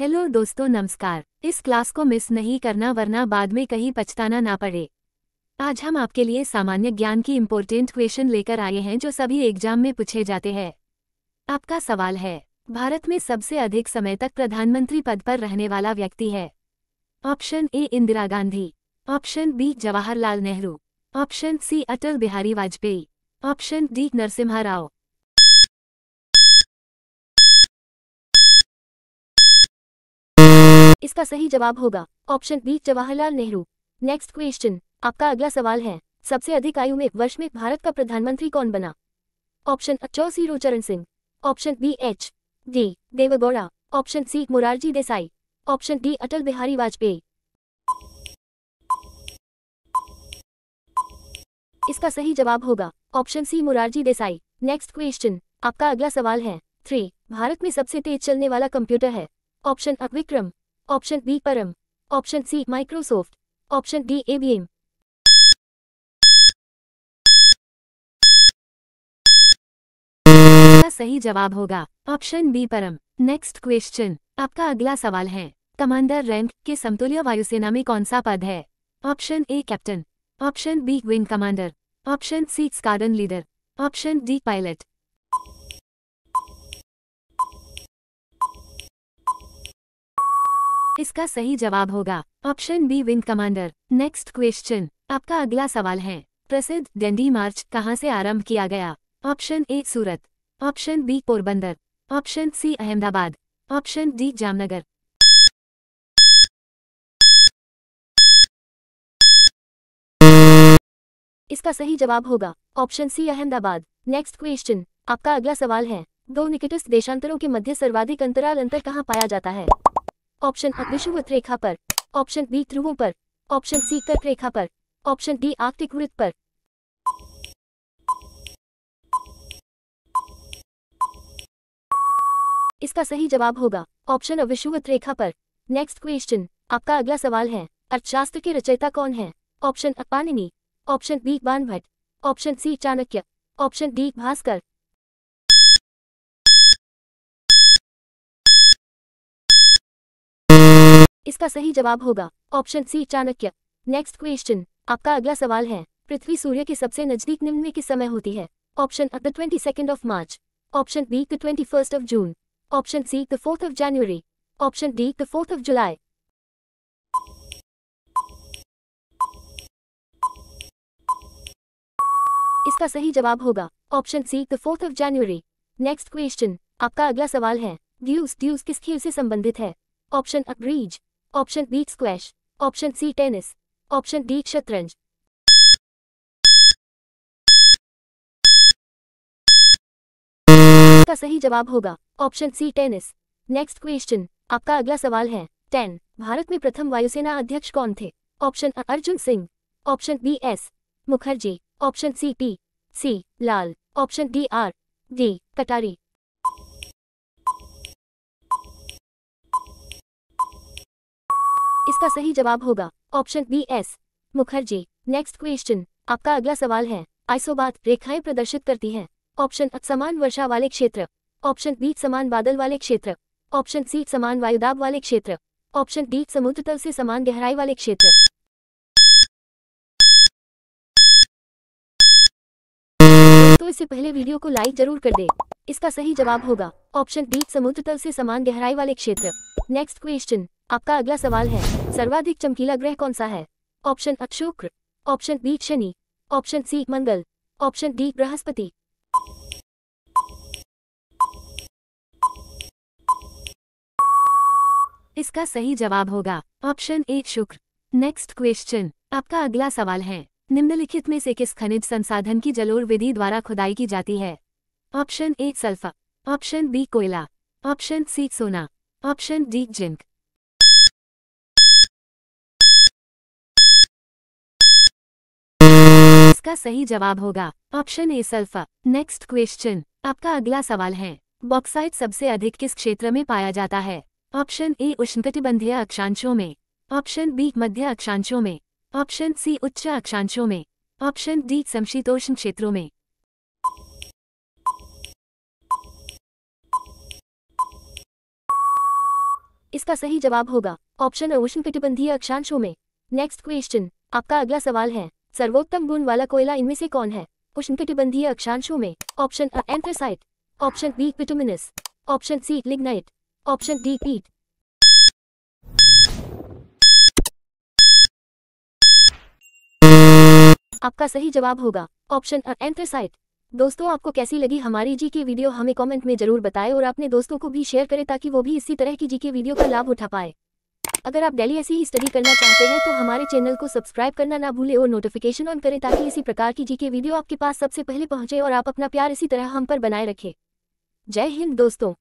Hello दोस्तों, नमस्कार। इस क्लास को मिस नहीं करना, वरना बाद में कहीं पछताना ना पड़े। आज हम आपके लिए सामान्य ज्ञान की इम्पोर्टेंट क्वेश्चन लेकर आए हैं, जो सभी एग्ज़ाम में पूछे जाते हैं। आपका सवाल है, भारत में सबसे अधिक समय तक प्रधानमंत्री पद पर रहने वाला व्यक्ति है? Option A, Indira Gandhi. Option B, Jawaharlal Nehru. Option C, Atal Bihari Vajpayee. Option D, Narasimha Rao. इसका सही जवाब होगा। Option B, Jawaharlal Nehru. Next question, आपका अगला सवाल है। सबसे अधिक आयु में वर्ष में भारत का प्रधानमंत्री कौन बना? Option A sero Charan Singh. Option B, H D, Deve Gowda. Option C, Morarji Desai. Option D, Atal Bihari Vajpayee. इसका सही जवाब होगा। Option C, Morarji Desai. Next question, आपका अगला सवाल है। थ्री, भारत में सबसे तेज चलने वाला कंप्यूटर है। Option A, Vikram. Option B Param option C Microsoft option D ABM सही जवाब होगा? Option B Param next question आपका अगला सवाल है कमांडर रैंक के समतुल्य वायुसेना में कौन सा पद है? Option A captain option B wing commander option C squadron leader option D pilot इसका सही जवाब होगा? Option B wing commander next question आपका अगला सवाल है, प्रसिद्ध डंडी मार्च कहाँ से आरंभ किया गया? Option A Surat option B Porbandar option C Ahmedabad option D Jamnagar इसका सही जवाब होगा option C Ahmedabad next question आपका अगला सवाल है, दो निकटस्थ देशांतरों के मध्य सर्वाधिक अंतराल अंतर कहाँ पाया जाता है? ऑप्शन अ, विषुवत रेखा पर। ऑप्शन बी, ध्रुवों पर। ऑप्शन सी कर्क रेखा पर। ऑप्शन डी, आर्कटिक वृत्त पर। इसका सही जवाब होगा। ऑप्शन अ, विषुवत रेखा पर। Next question. आपका अगला सवाल है, अर्थशास्त्र के रचयिता कौन है? ऑप्शन अ Panini option B, Banabhatta. Option C, Chanakya. Option D, Bhaskar. इसका सही जवाब होगा। Option C, Chanakya. Next question आपका अगला सवाल है, पृथ्वी सूर्य के सबसे नज़दीक निम्न में किस समय होती है? Option the twenty second of March option B the twenty first of June option C the fourth of January option D the fourth of July इसका सही जवाब होगा। Option C the fourth of January next question आपका अगला सवाल है ड्यूस ड्यूस किस खेल से संबंधित है? ऑप्शन अ bridge option B squash option C tennis option D शतरंज का सही जवाब होगा। Option C tennis next question आपका अगला सवाल है। टेन भारत में प्रथम वायुसेना अध्यक्ष कौन थे? Option Arjun Singh. Option B S Mukherjee. Option C P C Lal. Option D R D Katari. इसका सही जवाब होगा। Option B S. Mukherjee next question आपका अगला सवाल है। आइसोबात रेखाएँ प्रदर्शित करती हैं। ऑप्शन समान वर्षा वाले क्षेत्र। ऑप्शन बी, समान बादल वाले क्षेत्र। ऑप्शन सी, समान वायुदाब वाले क्षेत्र। ऑप्शन डी, समुद्र तल से समान गहराई वाले क्षेत्र। तो इससे पहले वीडियो को लाइक ज़रूर कर दे। इसका सही जवाब होगा। ऑप्शन डी समुद्र तल से समान गहराई वाले क्षेत्र। नेक्स्ट क्वेश्चन आपका अगला सवाल है, सर्वाधिक चमकीला ग्रह कौन सा है? ऑप्शन अ, शुक्र। ऑप्शन बी, शनि। ऑप्शन सी, मंगल। ऑप्शन डी, बृहस्पति। इसका सही जवाब होगा, ऑप्शन ए, शुक्र। नेक्स्ट क्वेश्चन, आपका अगला सवाल है, निम्नलिखित में से किस खनिज संसाधन की जलोर विधि द्वारा खुदाई की जाती है? Option A sulphur option B, कोयला। ऑप्शन सी, सोना। Option D, zinc. इसका सही जवाब होगा। Option A sulphur next question. आपका अगला सवाल है, बॉक्साइट सबसे अधिक किस क्षेत्र में पाया जाता है? ऑप्शन ए, उष्णकटिबंधीय अक्षांशों में। ऑप्शन बी, मध्य अक्षांशों में। ऑप्शन सी, उच्च अक्षांशों में। ऑप्शन डी, समशीतोष्ण क्षेत्रों में। इसका सही जवाब होगा, ऑप्शन उष्णकटिबंधीय अक्षांशों में। Next question. आपका अगला सवाल है सर्वोत्तम गुण वाला कोयला इनमें से कौन है? उष्णकटिबंधीय अक्षांशों में। ऑप्शन अ anthracite option B bituminous option C lignite option D peat आपका सही जवाब होगा। ऑप्शन अ एंथ्रासाइट दोस्तों, आपको कैसी लगी हमारी जी की वीडियो? हमें कमेंट में ज़रूर बताएँ और अपने दोस्तों को भी शेयर करें ताकि वो भी इसी तरह की जी के वीडियो का लाभ उठा पाए। अगर आप डेली ऐसी ही स्टडी करना चाहते हैं तो हमारे चैनल को सब्सक्राइब करना ना भूलें और नोटिफिकेशन ऑन करें ताकि इसी प्रकार की जी के वीडियो आपके पास सबसे पहले पहुँचे और आप अपना प्यार इसी तरह हम पर बनाए रखें। जय हिंद दोस्तों।